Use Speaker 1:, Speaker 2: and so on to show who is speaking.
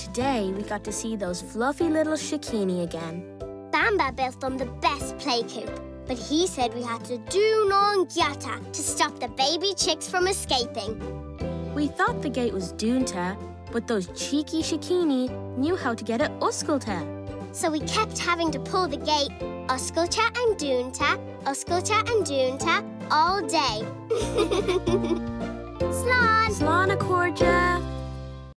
Speaker 1: Today, we got to see those fluffy little Sicíní again.
Speaker 2: Bamba built them the best play coop, but he said we had to do non gyata to stop the baby chicks from escaping.
Speaker 1: We thought the gate was dúnta, but those cheeky Sicíní knew how to get at Oscailte.
Speaker 2: So we kept having to pull the gate, Oscailte and Dúnta, Oscailte and dúnta, all day. Slán!
Speaker 1: Slán